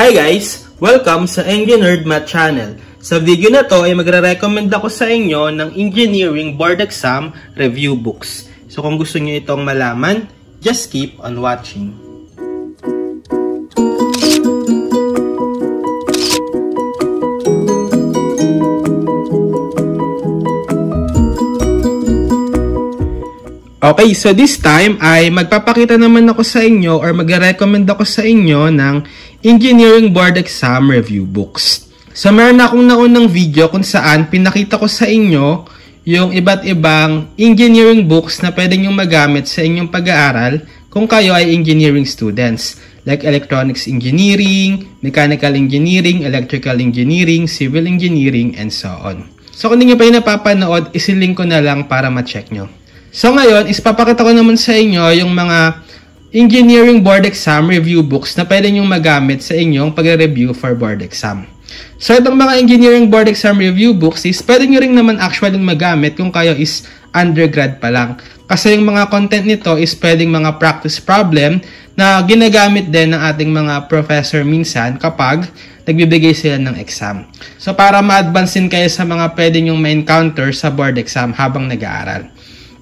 Hi guys! Welcome sa Enginerd Math Channel. Sa video na to ay magre-recommend ako sa inyo ng Engineering Board Exam Review Books. So kung gusto niyo itong malaman, just keep on watching. Okay, so this time ay magpapakita naman ako sa inyo or magre-recommend ako sa inyo ng Engineering Board Exam Review Books. So meron akong naunang video kung saan pinakita ko sa inyo yung iba't ibang engineering books na pwede nyo magamit sa inyong pag-aaral kung kayo ay engineering students like electronics engineering, mechanical engineering, electrical engineering, civil engineering, and so on. So kung hindi nyo pa yung napapanood, isilink ko na lang para ma-check nyo. So ngayon, is papakita ko naman sa inyo yung mga engineering board exam review books na pwede nyong magamit sa inyong pagre-review for board exam. So itong mga engineering board exam review books is pwede nyo rin naman actually magamit kung kayo is undergrad pa lang. Kasi yung mga content nito is pwedeng mga practice problem na ginagamit din ng ating mga professor minsan kapag nagbibigay sila ng exam. So para ma-advance din kayo sa mga pwede nyong ma-encounter sa board exam habang nag-aaral.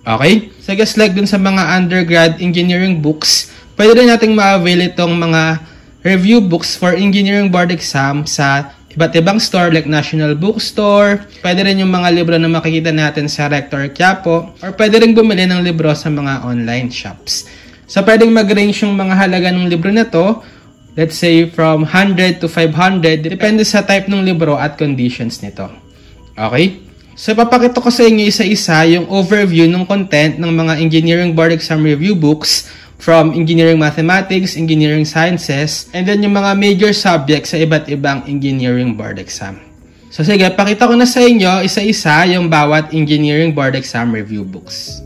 Okay? So just like dun sa mga undergrad engineering books, pwede rin nating ma-avail itong mga review books for engineering board exam sa iba't ibang store like National Bookstore. Pwede rin yung mga libro na makikita natin sa Rector Quiapo or pwede rin bumili ng libro sa mga online shops. So pwedeng mag-range yung mga halaga ng libro na to let's say from 100 to 500 depende sa type ng libro at conditions nito. Okay? So, papakita ko sa inyo isa-isa yung overview ng content ng mga Engineering Board Exam Review books from Engineering Mathematics, Engineering Sciences, and then yung mga major subjects sa iba't ibang Engineering Board Exam. So, sige, pakita ko na sa inyo isa-isa yung bawat Engineering Board Exam Review books.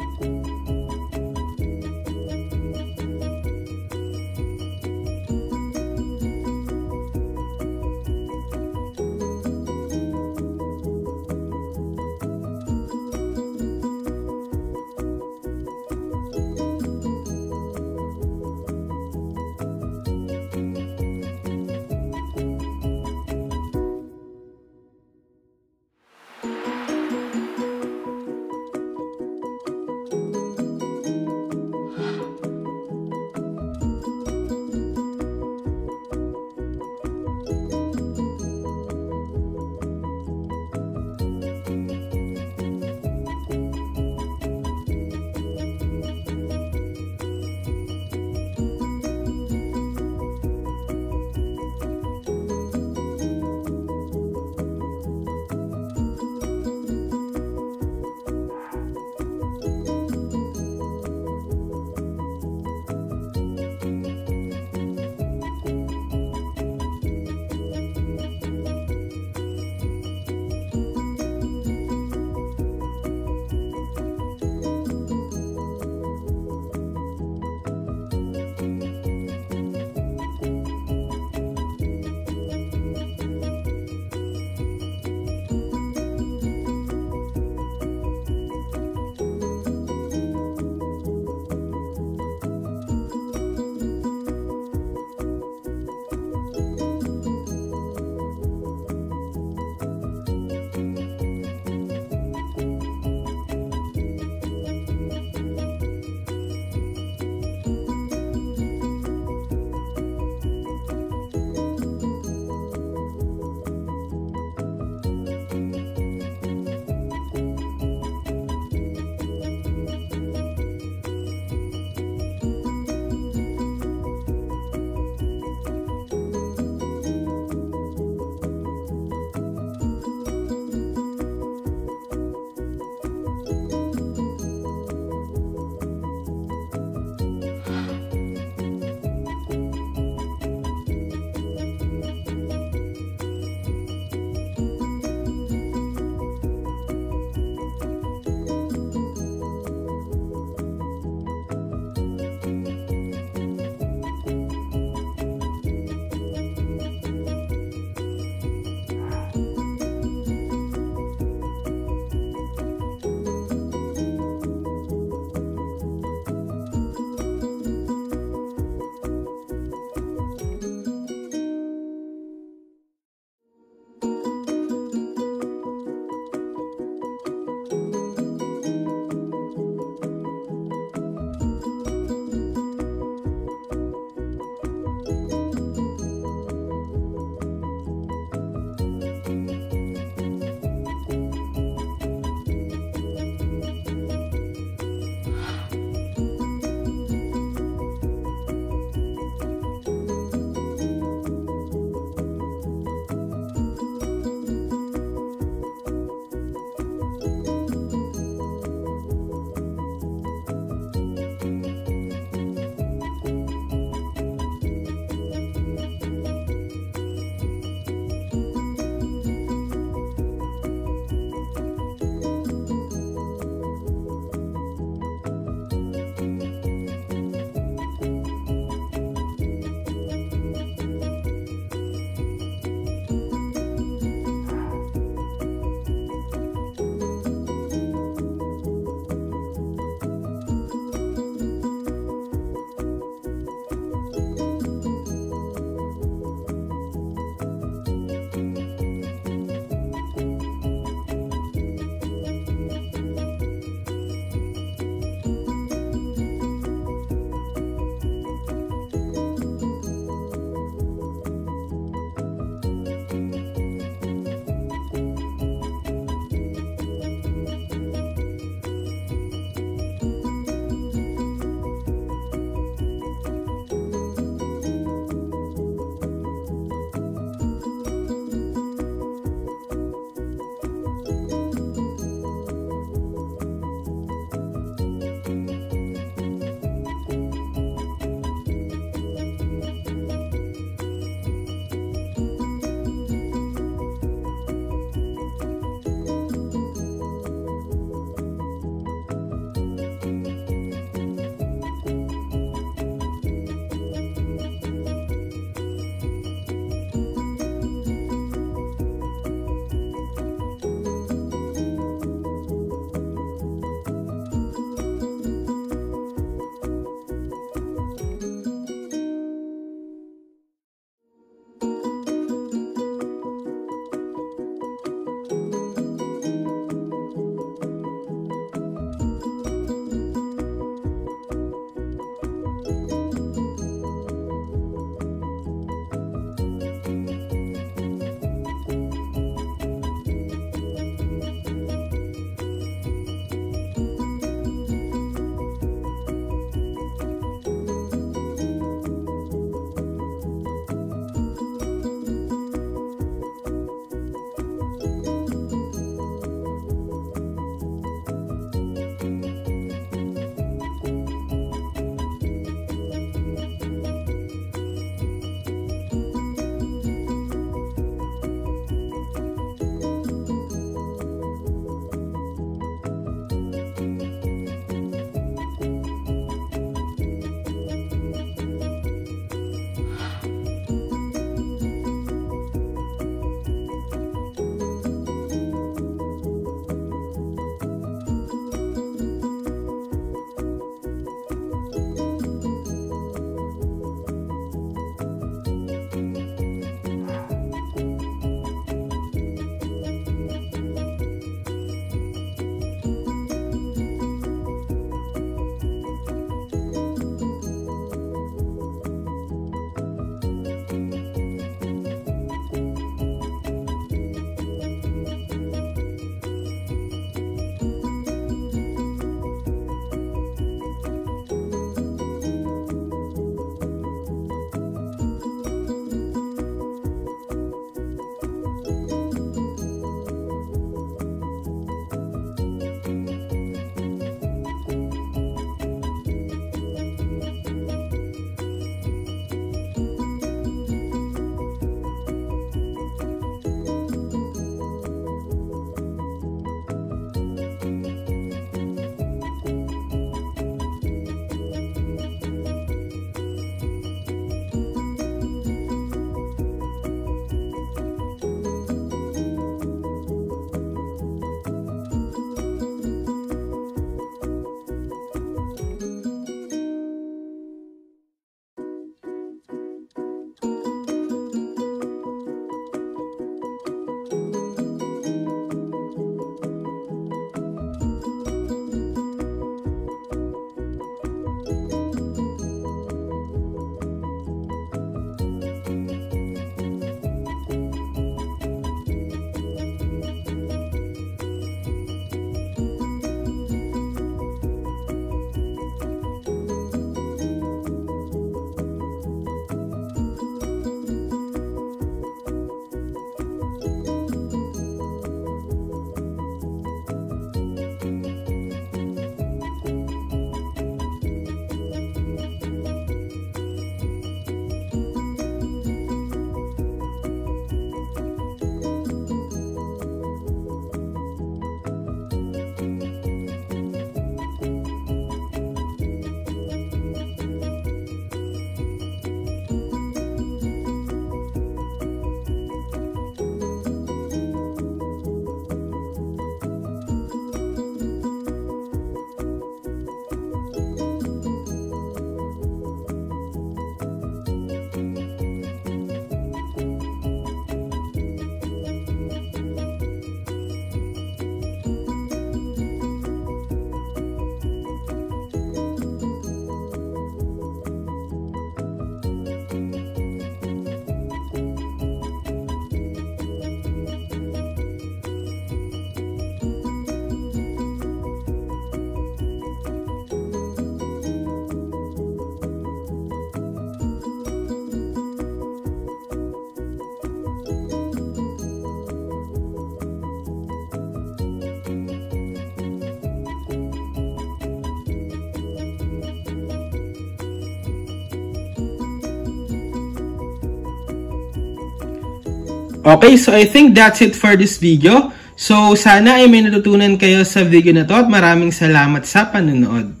Okay, so I think that's it for this video. So, sana ay may natutunan kayo sa video na to at maraming salamat sa panonood.